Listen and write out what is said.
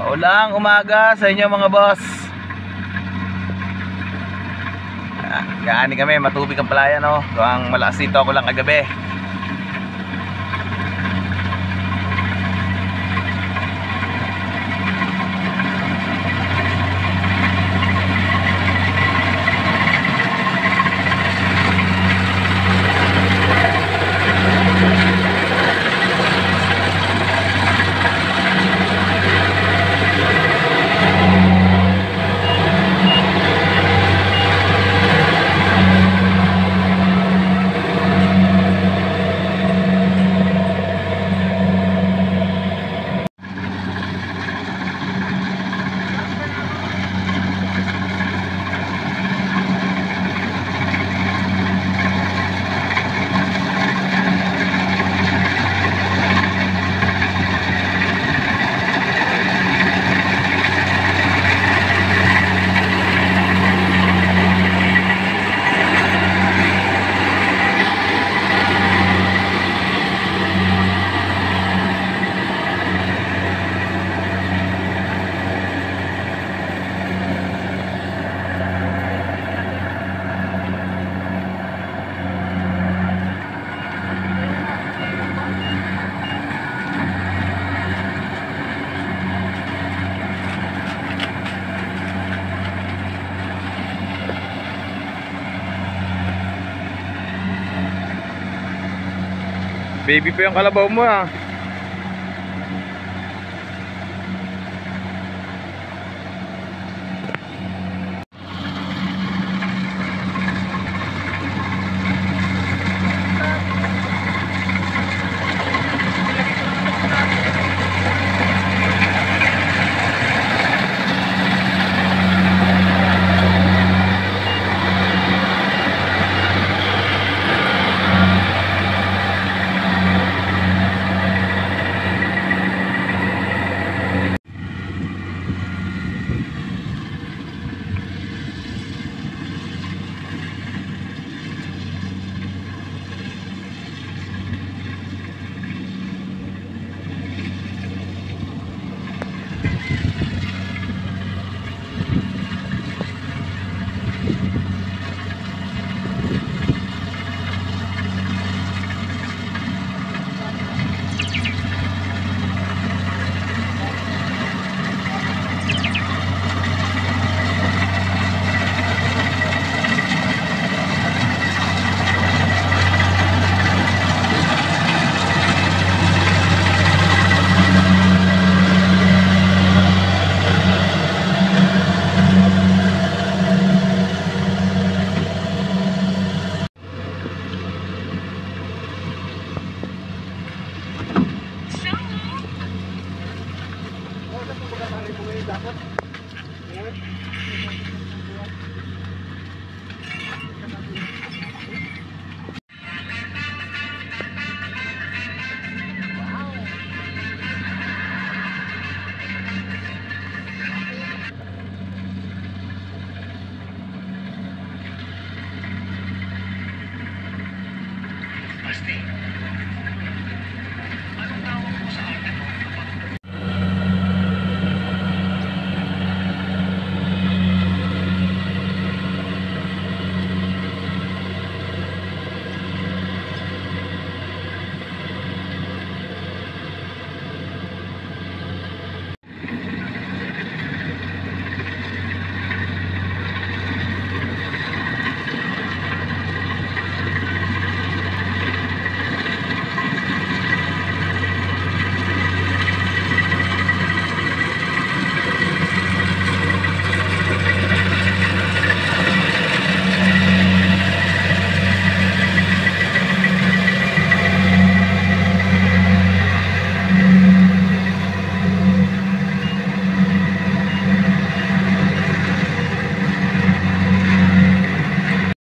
Maulang umaga sa inyo mga boss. Ah, Gaani kami, matubig ang palaya no. So, ang malakas dito ako lang kagabi. Baby pa yung kalabaw mo ah. Basti.